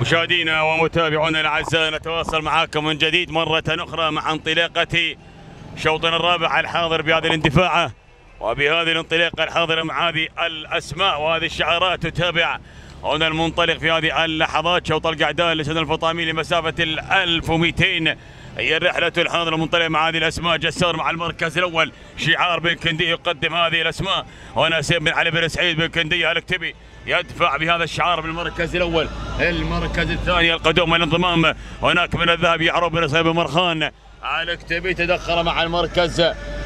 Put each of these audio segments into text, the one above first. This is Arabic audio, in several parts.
مشاهدينا ومتابعونا الأعزاء نتواصل معاكم من جديد مرة أخرى مع انطلاقة شوطنا الرابع الحاضر بهذه الاندفاعة وبهذه الانطلاقة الحاضرة مع هذه الأسماء وهذه الشعارات تتابع هنا المنطلق في هذه اللحظات. شوط القعدان لسيدنا الفطامي لمسافة ال 1200 هي الرحلة الحاضرة المنطلقة مع هذه الأسماء جسار مع المركز الأول شعار بن كندي يقدم هذه الأسماء هنا سيف بن علي بن سعيد بن كندي الكتبي يدفع بهذا الشعار بالمركز الأول المركز الثاني القدوم والانضمام هناك من الذهب يعرب بن صهيب مرخان الكتبي تدخل مع المركز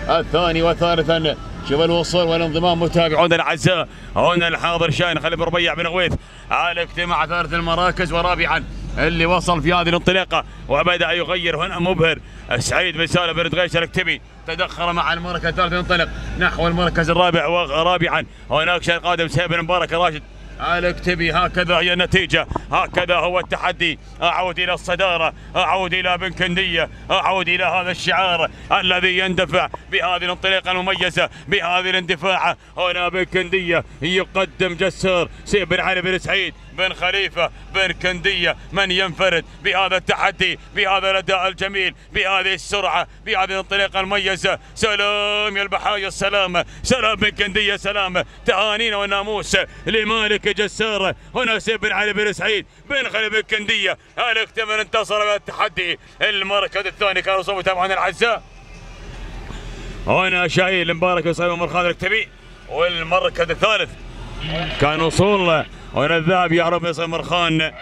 الثاني وثالثا شوف الوصول والانضمام متابعونا الأعزاء هنا الحاضر شاين خليل ربيع بن غويث على اجتماع ثالث المراكز ورابعا اللي وصل في هذه الانطلاقة وبدا يغير هنا مبهر. سعيد بن سالم بن دغيش الكتبي تدخل مع المركز الثالث ينطلق نحو المركز الرابع ورابعا هناك شيء قادم سيف بن مبارك راشد. الكتبي هكذا هي النتيجة هكذا هو التحدي. أعود إلى الصدارة أعود إلى بن كندية أعود إلى هذا الشعار الذي يندفع بهذه الانطلاقة المميزة بهذه الاندفاع هنا بن كندية يقدم جسار سيف بن علي بن سعيد بن خليفة بن كندية من ينفرد بهذا التحدي بهذا الأداء الجميل بهذه السرعة بهذه الانطلاقة المميزة. سلام يا البحايا السلام سلام بن كندية سلام تهانينا والناموس لمالك جسار هنا سيف بن علي بن سعيد. بن خليفة بن كندية الاكتمل انتصر بالتحدي المركز الثاني كانوا صوبوا طبعا الأعزاء. هنا شاهين المبارك وصايب مرخان الكتبي والمركز الثالث كان وصول. هنا الذهب يعرف يصل مرخان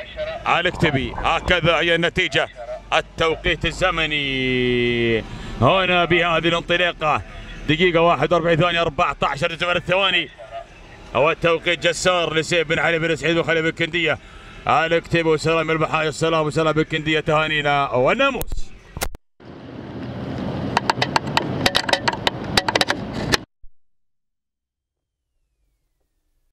على الكتبي هكذا هي النتيجة. التوقيت الزمني. هنا بهذه الانطلاقة. دقيقة 41 ثانية 14 جزء هو التوقيت جسار لسيف بن علي بن سعيد بن كندية. على الكتبي وسلام البحايا السلام وسلام بن كندية تهانينا والناموس